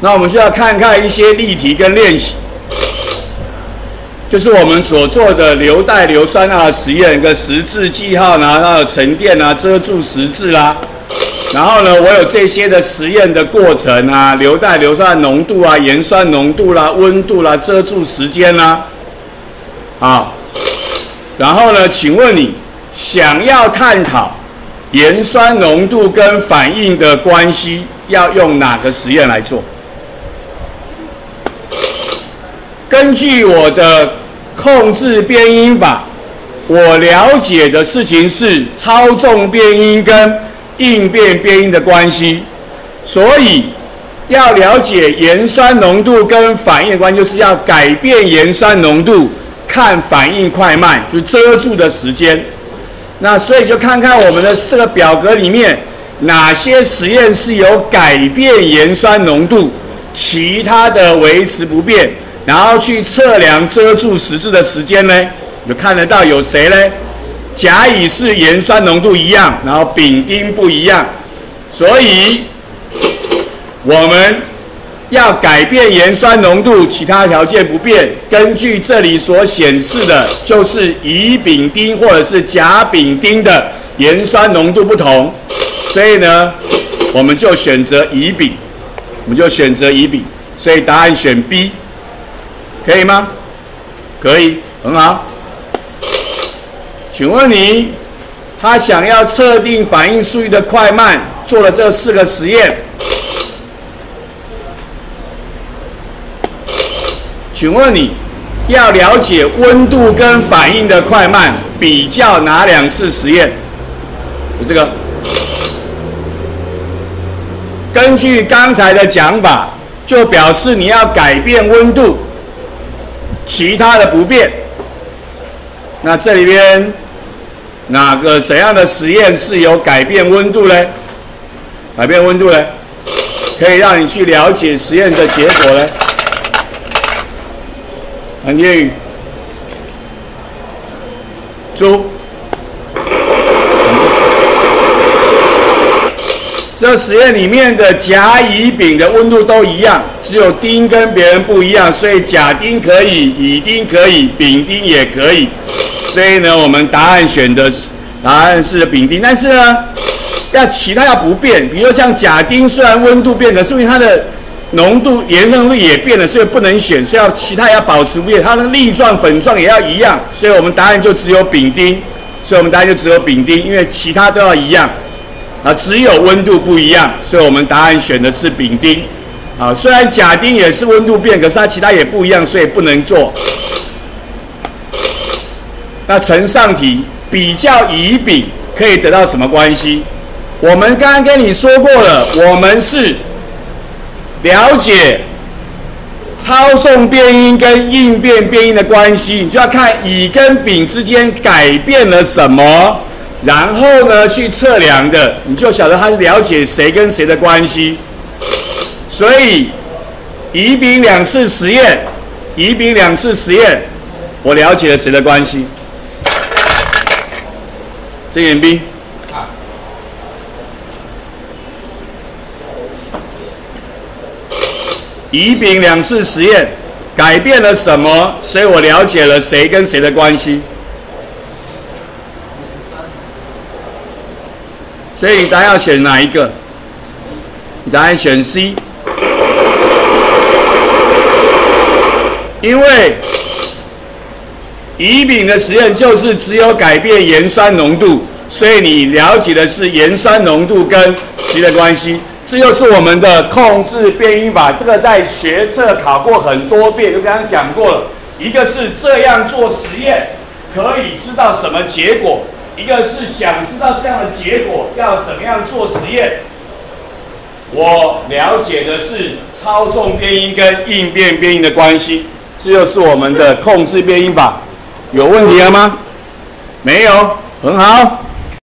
那我们就要看看一些例题跟练习，就是我们所做的硫代硫酸钠实验，个十字记号呢，它有沉淀啊，遮住十字啦。然后呢，我有这些的实验的过程啊，硫代硫酸浓度啊，盐酸浓度啦，温度啦，遮住时间啦，好。然后呢，请问你想要探讨盐酸浓度跟反应的关系，要用哪个实验来做？根据我的控制变音法，我了解的事情是操纵变音跟应变变音的关系，所以要了解盐酸浓度跟反应的关系，就是要改变盐酸浓度，看反应快慢，就遮住的时间。那所以就看看我们的这个表格里面，哪些实验是有改变盐酸浓度，其他的维持不变，然后去测量遮住十字的时间呢？就看得到有谁呢？甲乙是盐酸浓度一样，然后丙丁不一样，所以我们要改变盐酸浓度，其他条件不变。根据这里所显示的，就是乙丙丁或者是甲丙丁的盐酸浓度不同，所以呢，我们就选择乙丙，我们就选择乙丙，所以答案选 B，可以吗？可以，很好。请问你，他想要测定反应速率的快慢，做了这四个实验。请问你要了解温度跟反应的快慢，比较哪两次实验？有这个。根据刚才的讲法，就表示你要改变温度，其他的不变。那这里边。哪个怎样的实验是有改变温度呢？改变温度呢，可以让你去了解实验的结果呢？韩天宇，猪，这实验里面的甲、乙、丙的温度都一样，只有丁跟别人不一样，所以甲丁可以，乙丁可以，丙丁也可以。所以呢，我们答案选的是答案是丙丁，但是呢，要其他要不变，比如说像甲丁，虽然温度变了，说明它的浓度、盐分率也变了，所以不能选，所以要其他要保持不变，它的粒状、粉状也要一样，所以我们答案就只有丙丁，所以我们答案就只有丙丁，因为其他都要一样，啊，只有温度不一样，所以我们答案选的是丙丁，啊，虽然甲丁也是温度变，可是它其他也不一样，所以不能做。那乘上题比较乙丙可以得到什么关系？我们刚刚跟你说过了，我们是了解操纵变音跟应变变音的关系，你就要看乙跟丙之间改变了什么，然后呢去测量的，你就晓得他是了解谁跟谁的关系。所以乙丙两次实验，乙丙两次实验，我了解了谁的关系？郑元斌，乙丙两次实验改变了什么？所以我了解了谁跟谁的关系。所以你答案要选哪一个？你答案选 C，因为。乙丙的实验就是只有改变盐酸浓度，所以你了解的是盐酸浓度跟其的关系。这就是我们的控制变音法，这个在学测考过很多遍，就刚刚讲过了。一个是这样做实验可以知道什么结果，一个是想知道这样的结果要怎么样做实验。我了解的是操纵变音跟应变变音的关系，这就是我们的控制变音法。有问题了吗？没有，很好。